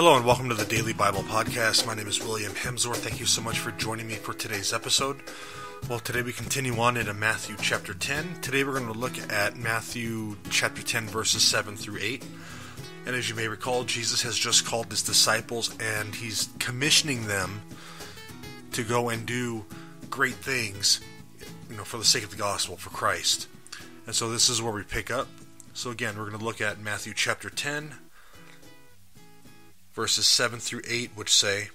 Hello and welcome to the Daily Bible Podcast. My name is William Hemsworth. Thank you so much for joining me for today's episode. Well, today we continue on into Matthew chapter 10. Today we're going to look at Matthew chapter 10, verses 7 through 8. And as you may recall, Jesus has just called his disciples and he's commissioning them to go and do great things, you know, for the sake of the gospel, for Christ. And so this is where we pick up. So again, we're going to look at Matthew chapter 10, verses 7 through 8, which say,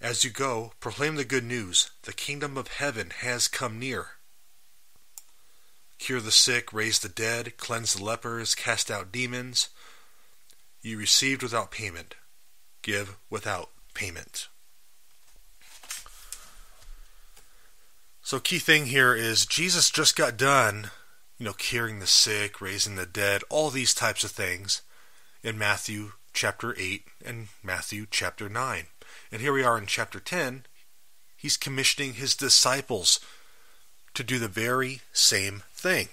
As you go, proclaim the good news. The kingdom of heaven has come near. Cure the sick, raise the dead, cleanse the lepers, cast out demons. You received without payment, give without payment. So, key thing here is Jesus just got done, you know, curing the sick, raising the dead, all these types of things in Matthew chapter 8 and Matthew chapter 9. And here we are in chapter 10. He's commissioning his disciples to do the very same thing.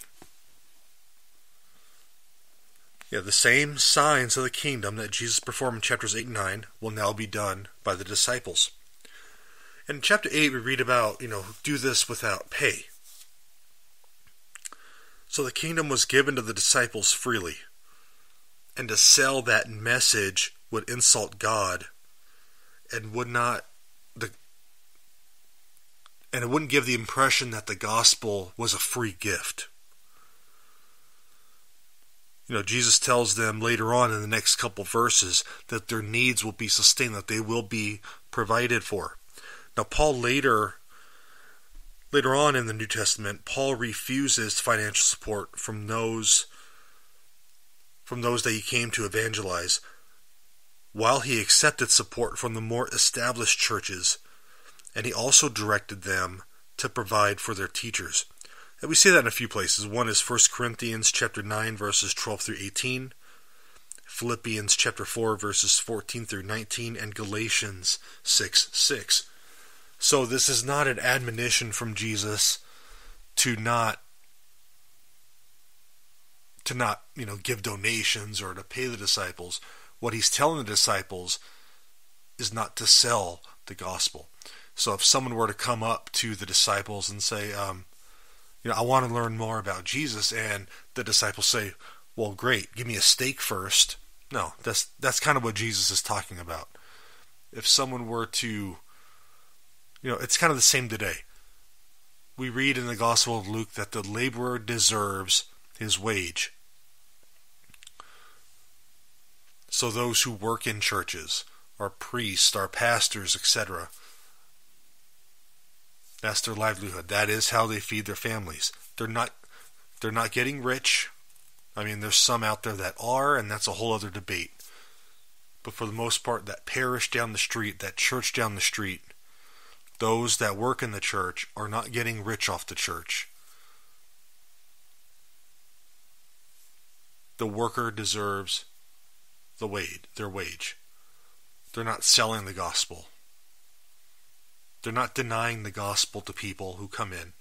Yeah, the same signs of the kingdom that Jesus performed in chapters 8 and 9 will now be done by the disciples. In chapter 8, we read about, you know, do this without pay. So the kingdom was given to the disciples freely and to sell that message would insult God and would not the and it wouldn't give the impression that the gospel was a free gift. You know, Jesus tells them later on in the next couple verses that their needs will be sustained, that they will be provided for. Now Paul later later on in the New Testament, Paul refuses financial support from those from those that he came to evangelize, while he accepted support from the more established churches, and he also directed them to provide for their teachers. And we see that in a few places. One is 1 Corinthians chapter 9 verses 12 through 18, Philippians chapter 4 verses 14 through 19 and Galatians 6 6. So this is not an admonition from Jesus to not to not, you know, give donations or to pay the disciples. What he's telling the disciples is not to sell the gospel. So if someone were to come up to the disciples and say, um, you know, I want to learn more about Jesus, and the disciples say, well, great, give me a steak first. No, that's that's kind of what Jesus is talking about. If someone were to, you know, it's kind of the same today. We read in the Gospel of Luke that the laborer deserves his wage. So those who work in churches, are priests, are pastors, etc., that's their livelihood. That is how they feed their families. They're not they're not getting rich. I mean, there's some out there that are, and that's a whole other debate. But for the most part, that parish down the street, that church down the street, those that work in the church are not getting rich off the church. The worker deserves the wage, their wage. They're not selling the gospel. They're not denying the gospel to people who come in.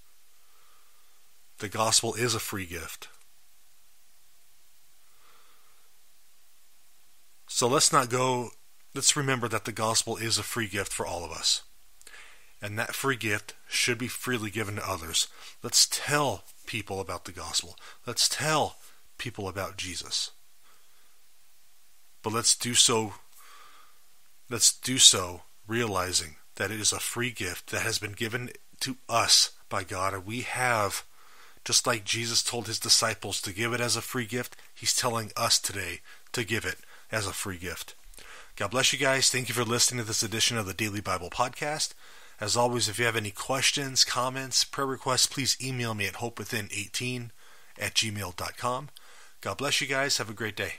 The gospel is a free gift. So let's not go, let's remember that the gospel is a free gift for all of us. And that free gift should be freely given to others. Let's tell people about the gospel. Let's tell people about Jesus. But let's do so let's do so realizing that it is a free gift that has been given to us by God and we have just like Jesus told his disciples to give it as a free gift, he's telling us today to give it as a free gift. God bless you guys. Thank you for listening to this edition of the Daily Bible Podcast. As always, if you have any questions, comments, prayer requests, please email me at hopewithin18 at gmail.com. God bless you guys. Have a great day.